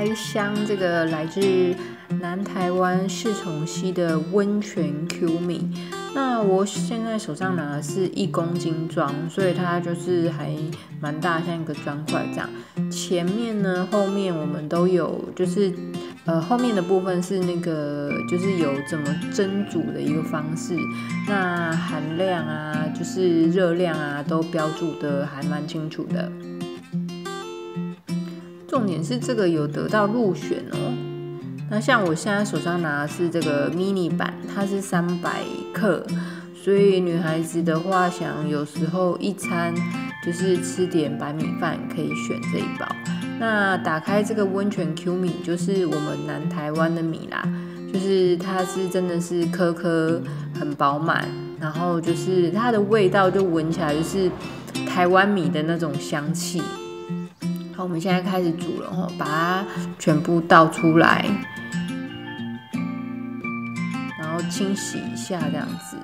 开箱这个来自南台湾四重溪的温泉 Q 米。那我现在手上拿的是一公斤装，所以它就是还蛮大，像一个砖块这样。前面呢，后面我们都有，就是呃后面的部分是那个就是有怎么蒸煮的一个方式，那含量啊，就是热量啊，都标注的还蛮清楚的。重点是这个有得到入选哦。那像我现在手上拿的是这个 mini 版，它是三百克，所以女孩子的话，想有时候一餐就是吃点白米饭，可以选这一包。那打开这个温泉 Q 米，就是我们南台湾的米啦，就是它是真的是颗颗很饱满，然后就是它的味道就闻起来就是台湾米的那种香气。好，我们现在开始煮了哈，把它全部倒出来，然后清洗一下这样子。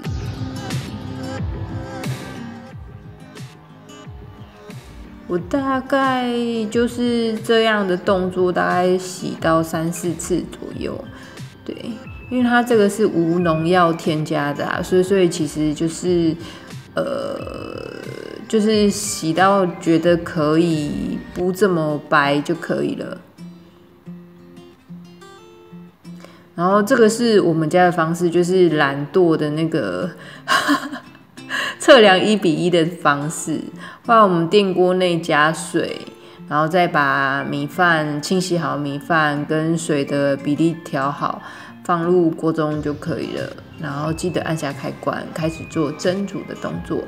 我大概就是这样的动作，大概洗到三四次左右。对，因为它这个是无农药添加的啊，所以所以其实就是呃。就是洗到觉得可以不这么白就可以了。然后这个是我们家的方式，就是懒惰的那个测量一比一的方式。后来我们电锅内加水，然后再把米饭清洗好，米饭跟水的比例调好，放入锅中就可以了。然后记得按下开关，开始做蒸煮的动作。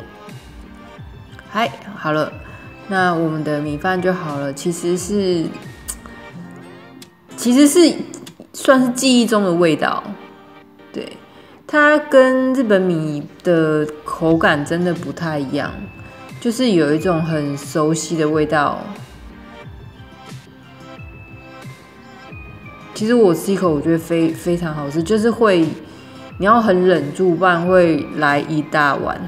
嗨，好了，那我们的米饭就好了。其实是，其实是算是记忆中的味道。对，它跟日本米的口感真的不太一样，就是有一种很熟悉的味道。其实我吃一口，我觉得非非常好吃，就是会你要很忍住，不然会来一大碗。